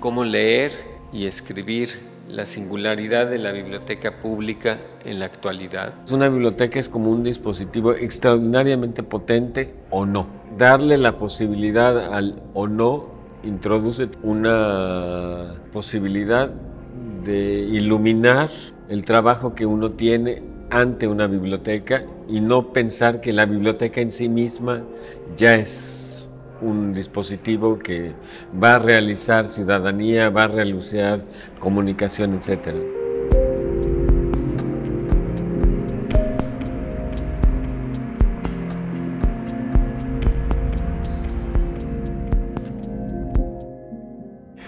cómo leer y escribir la singularidad de la biblioteca pública en la actualidad. Una biblioteca es como un dispositivo extraordinariamente potente o no. Darle la posibilidad al o no introduce una posibilidad de iluminar el trabajo que uno tiene ante una biblioteca y no pensar que la biblioteca en sí misma ya es un dispositivo que va a realizar ciudadanía, va a realizar comunicación, etc.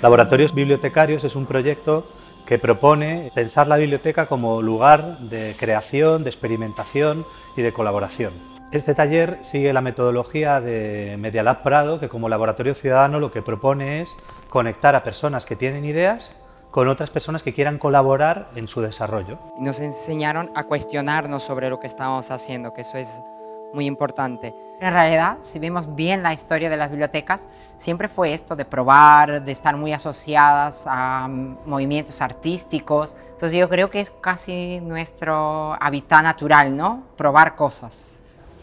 Laboratorios Bibliotecarios es un proyecto que propone pensar la biblioteca como lugar de creación, de experimentación y de colaboración. Este taller sigue la metodología de Media Lab Prado, que como laboratorio ciudadano lo que propone es conectar a personas que tienen ideas con otras personas que quieran colaborar en su desarrollo. Nos enseñaron a cuestionarnos sobre lo que estábamos haciendo, que eso es muy importante. En realidad, si vemos bien la historia de las bibliotecas, siempre fue esto de probar, de estar muy asociadas a movimientos artísticos. Entonces yo creo que es casi nuestro hábitat natural, ¿no? Probar cosas.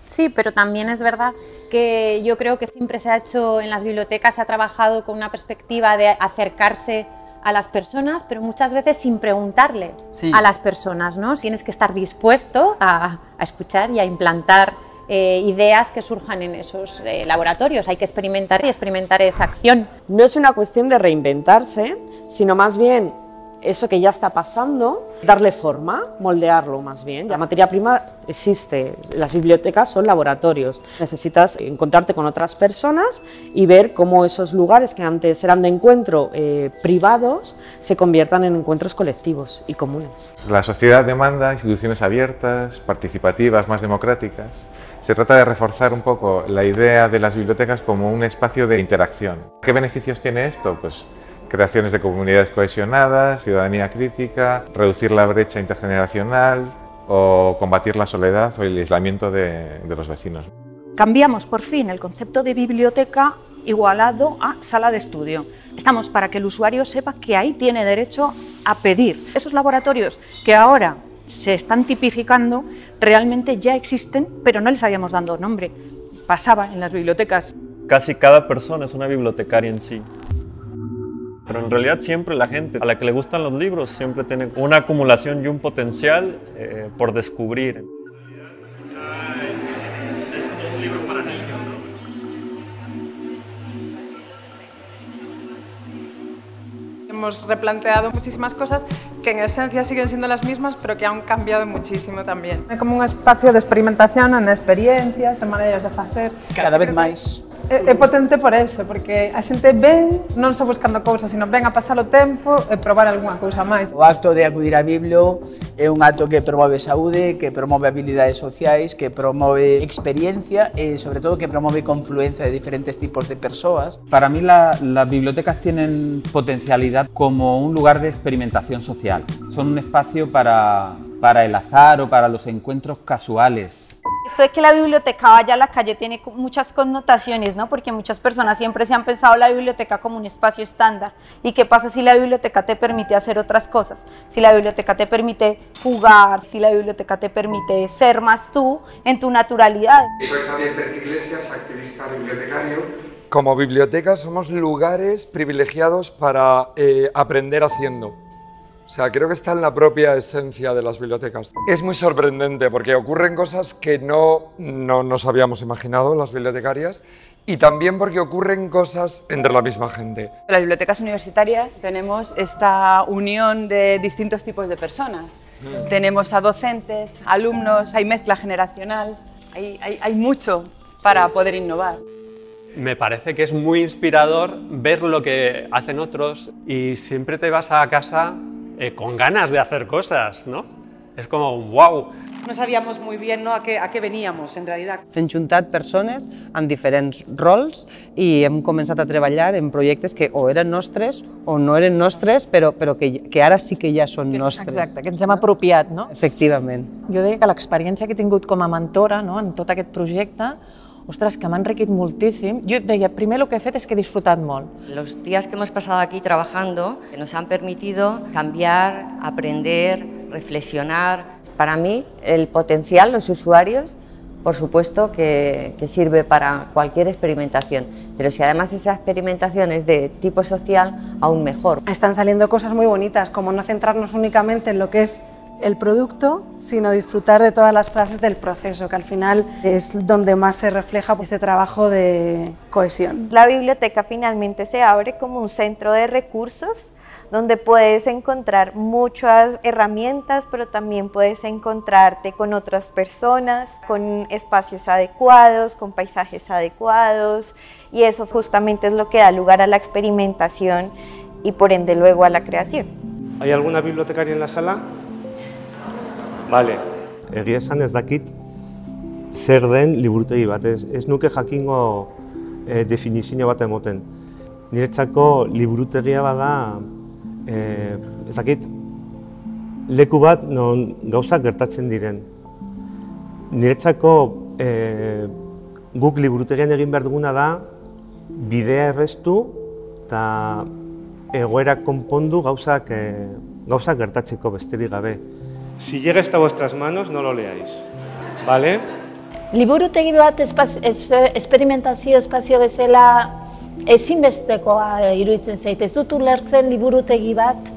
Sí, pero también es verdad que yo creo que siempre se ha hecho en las bibliotecas, se ha trabajado con una perspectiva de acercarse a las personas, pero muchas veces sin preguntarle a las personas, ¿no? Tienes que estar dispuesto a, escuchar y a implantar eh, ideas que surjan en esos eh, laboratorios. Hay que experimentar y experimentar esa acción. No es una cuestión de reinventarse, sino más bien eso que ya está pasando, darle forma, moldearlo más bien. La materia prima existe, las bibliotecas son laboratorios. Necesitas encontrarte con otras personas y ver cómo esos lugares que antes eran de encuentro eh, privados se conviertan en encuentros colectivos y comunes. La sociedad demanda instituciones abiertas, participativas, más democráticas. Se trata de reforzar un poco la idea de las bibliotecas como un espacio de interacción. ¿Qué beneficios tiene esto? Pues creaciones de comunidades cohesionadas, ciudadanía crítica, reducir la brecha intergeneracional o combatir la soledad o el aislamiento de, los vecinos. Cambiamos por fin el concepto de biblioteca igualado a sala de estudio. Estamos para que el usuario sepa que ahí tiene derecho a pedir. Esos laboratorios que ahora se están tipificando realmente ya existen, pero no les habíamos dado nombre. Pasaba en las bibliotecas. Casi cada persona es una bibliotecaria en sí. Pero en realidad siempre la gente a la que le gustan los libros siempre tiene una acumulación y un potencial eh, por descubrir. Es como un libro para niños. Hemos replanteado muchísimas cosas que en esencia siguen siendo las mismas, pero que han cambiado muchísimo también. Es como un espacio de experimentación en experiencias, en maneras de hacer. Cada vez más É, é potente por eso, porque a xente ven non só buscando cousas, sino ven a pasar o tempo e probar algunha cousa máis. O acto de acudir a Biblio é un acto que promove saúde, que promove habilidades sociais, que promove experiencia e, sobre todo, que promove confluencia de diferentes tipos de persoas. Para mí la, las bibliotecas tienen potencialidad como un lugar de experimentación social. Son un espacio para, para el azar o para los encuentros casuales esto de que la biblioteca vaya a la calle tiene muchas connotaciones, ¿no? Porque muchas personas siempre se han pensado la biblioteca como un espacio estándar. ¿Y qué pasa si la biblioteca te permite hacer otras cosas? Si la biblioteca te permite jugar, si la biblioteca te permite ser más tú en tu naturalidad. Soy Javier Pérez Iglesias, activista bibliotecario. Como biblioteca somos lugares privilegiados para eh, aprender haciendo. O sea, creo que está en la propia esencia de las bibliotecas. Es muy sorprendente porque ocurren cosas que no, no nos habíamos imaginado las bibliotecarias y también porque ocurren cosas entre la misma gente. En las bibliotecas universitarias tenemos esta unión de distintos tipos de personas. Mm. Tenemos a docentes, alumnos, hay mezcla generacional, hay, hay, hay mucho para poder innovar. Me parece que es muy inspirador ver lo que hacen otros y siempre te vas a casa eh, con ganas de hacer cosas, no? És com, wow! No sabíamos muy bien no, a, què, a què veníamos, en realitat. Hem juntat persones amb diferents rols i hem començat a treballar en projectes que o eren nostres o no eren nostres, però, però que, que ara sí que ja són que, nostres. Exacte, que ens hem apropiat, no? Efectivament. Jo deia que l'experiència que he tingut com a mentora no, en tot aquest projecte ostres, que m'ha enriquit moltíssim. Jo deia, primer el que he fet és que he disfrutat molt. Los días que hemos pasado aquí trabajando nos han permitido cambiar, aprender, reflexionar. Para mí, el potencial, los usuarios, por supuesto que, que, sirve para cualquier experimentación, pero si además esa experimentación es de tipo social, aún mejor. Están saliendo cosas muy bonitas, como no centrarnos únicamente en lo que es el producto, sino disfrutar de todas las fases del proceso, que al final es donde más se refleja ese trabajo de cohesión. La biblioteca finalmente se abre como un centro de recursos donde puedes encontrar muchas herramientas, pero también puedes encontrarte con otras personas, con espacios adecuados, con paisajes adecuados, y eso justamente es lo que da lugar a la experimentación y por ende luego a la creación. ¿Hay alguna bibliotecaria en la sala? Vale. Egia esan ez dakit zer den liburutegi bat, ez, ez nuke jakingo e, definizio bat emoten. Niretzako liburutegia bada, e, ez dakit, leku bat non gauzak gertatzen diren. Niretzako e, guk liburutegian egin behar duguna da bidea erreztu eta egoera konpondu gauzak, e, gauzak gertatzeko besterik gabe. Si llega esto a vuestras manos, no lo leáis. ¿Vale? Liburutegi bat esperimentazio espazio bezala ezinbestekoa iruditzen zait. Ez dut ulertzen liburutegi bat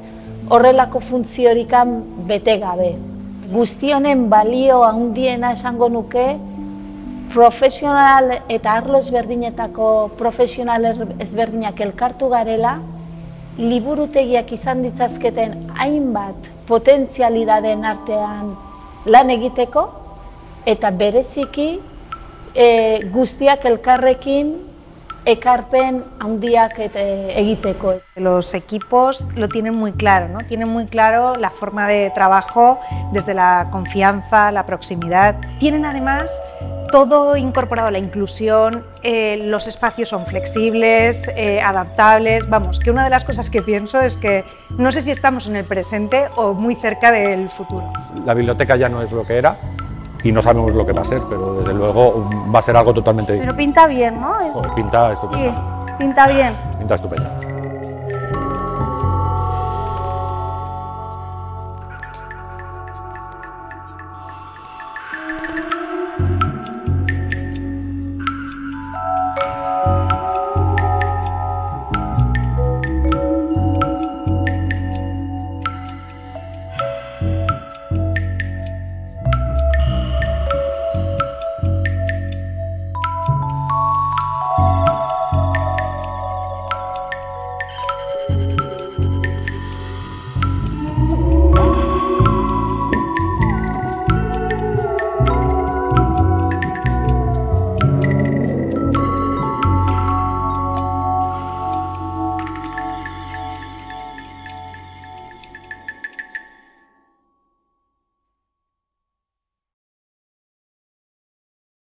horrelako funtziorikan bete gabe. Guztionen balio handiena esango nuke profesional eta arlo ezberdinetako profesional ezberdinak elkartu garela liburutegiak izan ditzazketen hainbat potentzialidadeen artean lan egiteko eta bereziki e, guztiak elkarrekin ekarpen handiak egiteko. Los equipos lo tienen muy claro, ¿no? Tienen muy claro la forma de trabajo desde la confianza, la proximidad. Tienen además todo incorporado, la inclusión, eh, los espacios son flexibles, eh, adaptables. Vamos, que una de las cosas que pienso es que no sé si estamos en el presente o muy cerca del futuro. La biblioteca ya no es lo que era y no sabemos lo que va a ser, pero desde luego va a ser algo totalmente diferente. Pero pinta bien, ¿no? Pinta estupenda. Sí, pinta bien. Pinta estupenda.